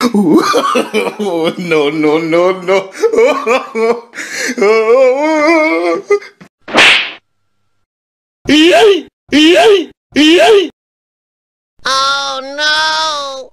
no, no, no, no. Yay! Yay! Yay! Oh no!